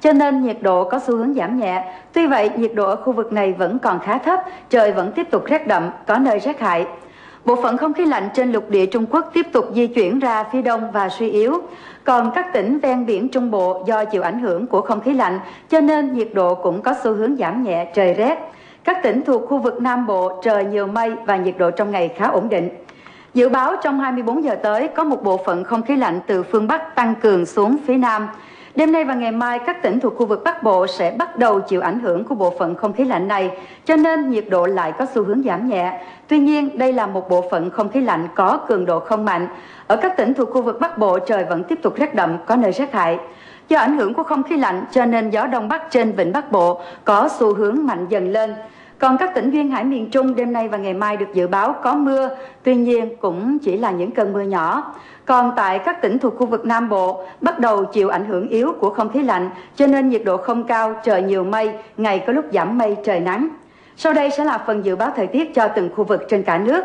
cho nên nhiệt độ có xu hướng giảm nhẹ. Tuy vậy, nhiệt độ ở khu vực này vẫn còn khá thấp, trời vẫn tiếp tục rét đậm, có nơi rét hại. Bộ phận không khí lạnh trên lục địa Trung Quốc tiếp tục di chuyển ra phía đông và suy yếu. Còn các tỉnh ven biển Trung Bộ do chịu ảnh hưởng của không khí lạnh cho nên nhiệt độ cũng có xu hướng giảm nhẹ trời rét. Các tỉnh thuộc khu vực Nam Bộ trời nhiều mây và nhiệt độ trong ngày khá ổn định. Dự báo trong 24 giờ tới có một bộ phận không khí lạnh từ phương Bắc tăng cường xuống phía Nam. Đêm nay và ngày mai các tỉnh thuộc khu vực Bắc Bộ sẽ bắt đầu chịu ảnh hưởng của bộ phận không khí lạnh này, cho nên nhiệt độ lại có xu hướng giảm nhẹ. Tuy nhiên, đây là một bộ phận không khí lạnh có cường độ không mạnh. Ở các tỉnh thuộc khu vực Bắc Bộ trời vẫn tiếp tục rét đậm, có nơi rét hại. Do ảnh hưởng của không khí lạnh cho nên gió đông bắc trên vịnh Bắc Bộ có xu hướng mạnh dần lên. Còn các tỉnh duyên hải miền Trung đêm nay và ngày mai được dự báo có mưa, tuy nhiên cũng chỉ là những cơn mưa nhỏ. Còn tại các tỉnh thuộc khu vực Nam Bộ, bắt đầu chịu ảnh hưởng yếu của không khí lạnh, cho nên nhiệt độ không cao, trời nhiều mây, ngày có lúc giảm mây, trời nắng. Sau đây sẽ là phần dự báo thời tiết cho từng khu vực trên cả nước.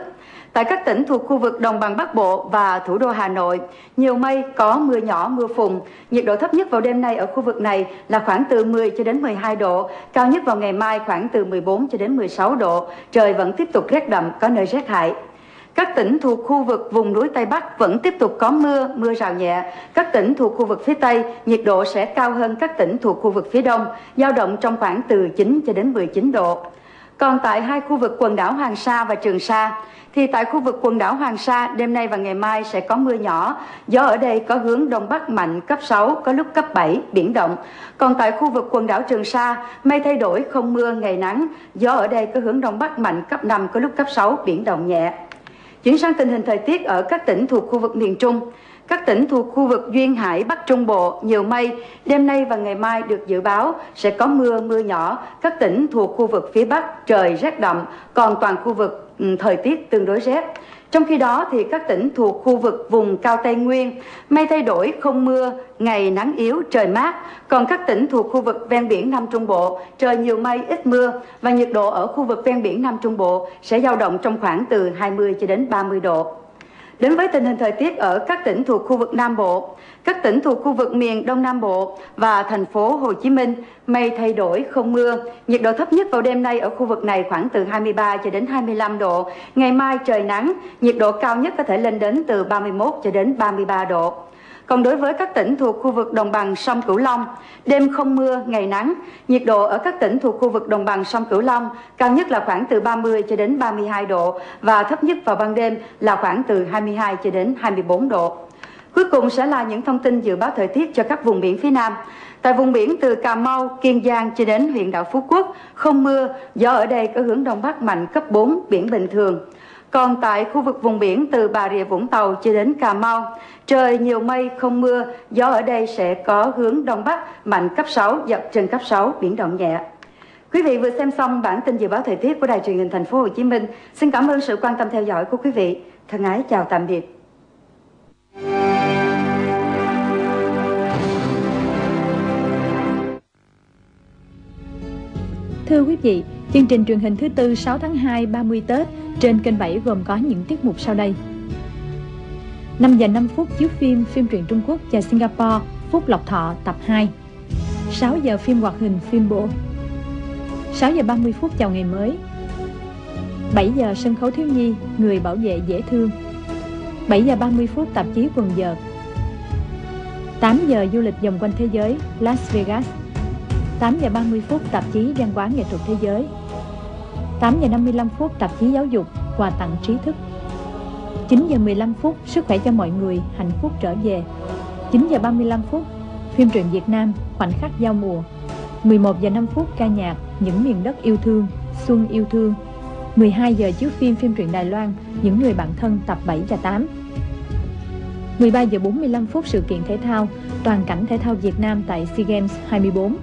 Tại các tỉnh thuộc khu vực đồng bằng Bắc Bộ và thủ đô Hà Nội, nhiều mây, có mưa nhỏ, mưa phùn. Nhiệt độ thấp nhất vào đêm nay ở khu vực này là khoảng từ 10 cho đến 12 độ, cao nhất vào ngày mai khoảng từ 14 cho đến 16 độ. Trời vẫn tiếp tục rét đậm, có nơi rét hại. Các tỉnh thuộc khu vực vùng núi Tây Bắc vẫn tiếp tục có mưa, mưa rào nhẹ. Các tỉnh thuộc khu vực phía Tây, nhiệt độ sẽ cao hơn các tỉnh thuộc khu vực phía Đông, dao động trong khoảng từ 9 cho đến 19 độ. Còn tại hai khu vực quần đảo Hoàng Sa và Trường Sa, thì tại khu vực quần đảo Hoàng Sa đêm nay và ngày mai sẽ có mưa nhỏ, gió ở đây có hướng đông bắc mạnh cấp 6, có lúc cấp 7, biển động. Còn tại khu vực quần đảo Trường Sa, mây thay đổi không mưa, ngày nắng, gió ở đây có hướng đông bắc mạnh cấp 5, có lúc cấp 6, biển động nhẹ. Chuyển sang tình hình thời tiết ở các tỉnh thuộc khu vực miền Trung. Các tỉnh thuộc khu vực Duyên Hải, Bắc Trung Bộ nhiều mây, đêm nay và ngày mai được dự báo sẽ có mưa, mưa nhỏ. Các tỉnh thuộc khu vực phía Bắc trời rét đậm, còn toàn khu vực ừ, thời tiết tương đối rét. Trong khi đó thì các tỉnh thuộc khu vực vùng cao Tây Nguyên, mây thay đổi không mưa, ngày nắng yếu, trời mát. Còn các tỉnh thuộc khu vực ven biển Nam Trung Bộ, trời nhiều mây, ít mưa và nhiệt độ ở khu vực ven biển Nam Trung Bộ sẽ dao động trong khoảng từ 20 cho đến 30 độ. Đến với tình hình thời tiết ở các tỉnh thuộc khu vực Nam Bộ, các tỉnh thuộc khu vực miền Đông Nam Bộ và thành phố Hồ Chí Minh, mây thay đổi không mưa. Nhiệt độ thấp nhất vào đêm nay ở khu vực này khoảng từ 23 cho đến 25 độ. Ngày mai trời nắng, nhiệt độ cao nhất có thể lên đến từ 31 cho đến 33 độ. Còn đối với các tỉnh thuộc khu vực đồng bằng sông Cửu Long, đêm không mưa, ngày nắng, nhiệt độ ở các tỉnh thuộc khu vực đồng bằng sông Cửu Long cao nhất là khoảng từ 30 cho đến 32 độ và thấp nhất vào ban đêm là khoảng từ 22 cho đến 24 độ. Cuối cùng sẽ là những thông tin dự báo thời tiết cho các vùng biển phía Nam. Tại vùng biển từ Cà Mau, Kiên Giang cho đến huyện đảo Phú Quốc, không mưa, gió ở đây có hướng đông bắc mạnh cấp 4, biển bình thường. Còn tại khu vực vùng biển từ Bà Rịa Vũng Tàu cho đến Cà Mau, trời nhiều mây không mưa, gió ở đây sẽ có hướng đông bắc mạnh cấp 6, giật trên cấp 6, biển động nhẹ. Quý vị vừa xem xong bản tin dự báo thời tiết của Đài truyền hình Thành phố Hồ Chí Minh. Xin cảm ơn sự quan tâm theo dõi của quý vị. Thân ái chào tạm biệt. Thưa quý vị, chương trình truyền hình thứ tư 6 tháng 2 30 Tết trên kênh 7 gồm có những tiết mục sau đây. 5 giờ 5 phút chiếu phim phim truyện Trung Quốc và Singapore Phúc Lộc Thọ tập 2 6 giờ phim hoạt hình phim bộ. 6 giờ 30 phút chào ngày mới. 7 giờ sân khấu thiếu nhi Người bảo vệ dễ thương. 7 giờ 30 phút tạp chí quần giờ 8 giờ du lịch vòng quanh thế giới Las Vegas. 8 giờ 30 phút tạp chí văn hóa nghệ thuật thế giới. 8 giờ 55 phút tạp chí giáo dục quà tặng trí thức. 9 giờ 15 phút sức khỏe cho mọi người, hạnh phúc trở về. 9 giờ 35 phút phim truyện Việt Nam, khoảnh khắc giao mùa. 11 giờ 5 phút ca nhạc những miền đất yêu thương, xuân yêu thương. 12 giờ chiếu phim phim truyện Đài Loan, những người bạn thân tập 7 và 8 13 giờ 45 phút sự kiện thể thao, toàn cảnh thể thao Việt Nam tại SEA Games 24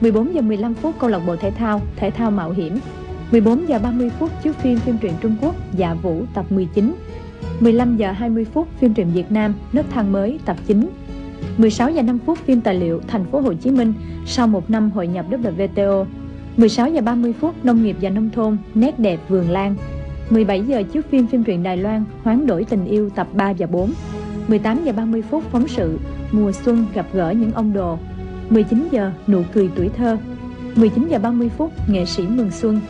14 giờ 15 phút câu lạc bộ thể thao thể thao mạo hiểm. 14 giờ 30 phút chiếu phim phim truyện Trung Quốc Dạ Vũ, tập 19 15 giờ 20 phút phim truyện Việt Nam Nấc thang mới, tập 9 16 giờ 5 phút phim tài liệu, Thành phố Hồ Chí Minh, sau một năm hội nhập WTO 16 giờ 30 phút nông nghiệp và nông thôn, Nét đẹp vườn lan. 17 giờ chiếu phim phim truyện Đài Loan, Hoán đổi tình yêu, tập 3 và 4 18 giờ 30 phút phóng sự, Mùa xuân gặp gỡ những ông đồ. 19 giờ, nụ cười tuổi thơ. 19 giờ 30 phút, nghệ sĩ mừng xuân.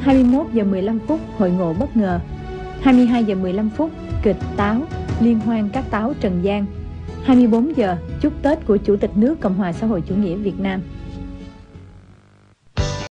21 giờ 15 phút, hội ngộ bất ngờ. 22 giờ 15 phút, kịch táo, liên hoan các táo Trần gian. 24 giờ, chúc Tết của Chủ tịch nước Cộng hòa xã hội chủ nghĩa Việt Nam.